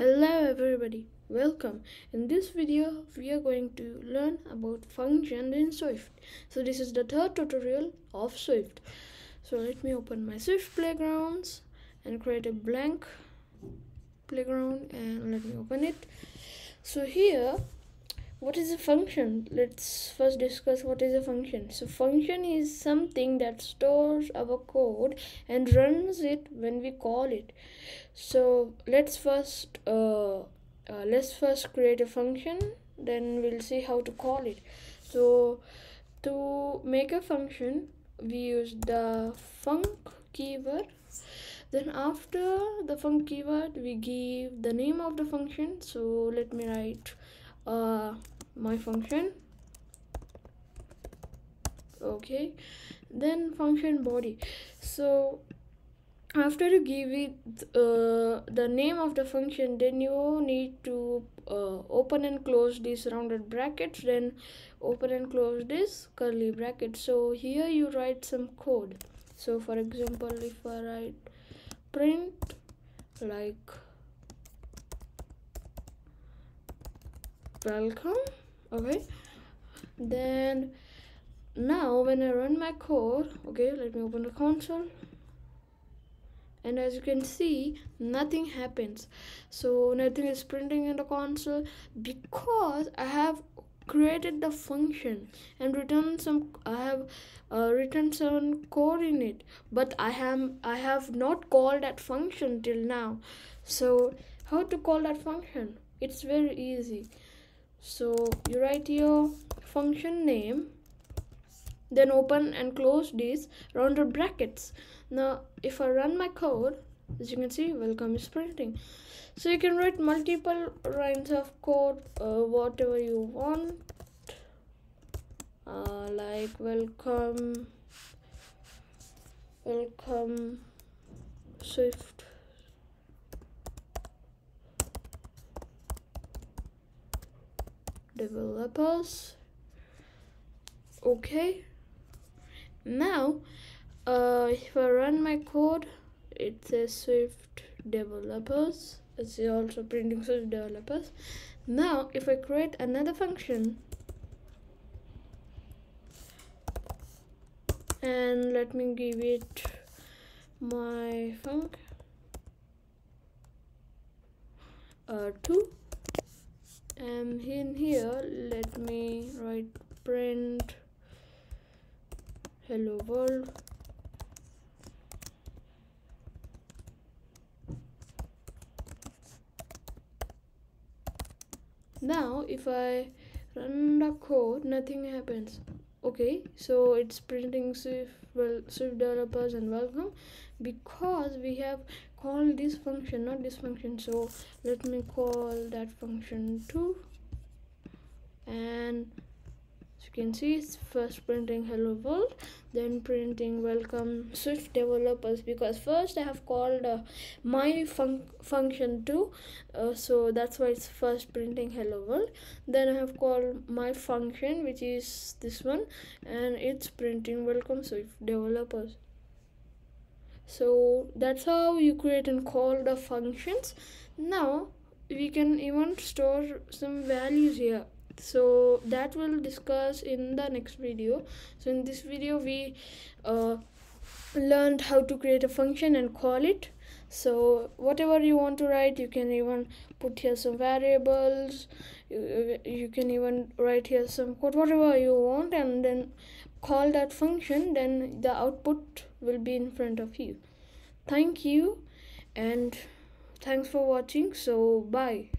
Hello everybody, welcome. In this video, we are going to learn about functions in Swift. So this is the third tutorial of Swift. So let me open my Swift playgrounds and create a blank playground and let me open it. So here what is a function? Let's first discuss what is a function. So function is something that stores our code and runs it when we call it. So let's first uh, uh, let's first create a function then we'll see how to call it. So to make a function we use the func keyword. Then after the func keyword we give the name of the function. So let me write uh, my function. Okay. Then function body. So after you give it uh, the name of the function then you need to uh, open and close these rounded brackets then open and close this curly bracket. So here you write some code. So for example if i write print like welcome okay. Then now when I run my code okay let me open the console. And as you can see nothing happens. So nothing is printing in the console because I have created the function and written some I have uh, written some code in it. But I have I have not called that function till now. So how to call that function? It's very easy so you write your function name then open and close these rounded brackets. Now if i run my code as you can see welcome is printing. So you can write multiple lines of code uh, whatever you want. Uh, like welcome welcome swift developers. Okay. Now uh, if I run my code it says Swift developers it's also printing Swift developers. Now if I create another function and let me give it my func uh, 2 and in here let me write print. Hello world. Now if I run the code nothing happens okay so it's printing Swift well Swift developers and welcome because we have called this function not this function so let me call that function too and can see it's first printing hello world then printing welcome swift developers because first i have called uh, my fun function too uh, so that's why it's first printing hello world. Then i have called my function which is this one and it's printing welcome swift developers. So that's how you create and call the functions. Now we can even store some values here so that we'll discuss in the next video. So in this video we uh, learned how to create a function and call it. So whatever you want to write you can even put here some variables. You, you can even write here some code whatever you want and then call that function. Then the output will be in front of you. Thank you and thanks for watching. So bye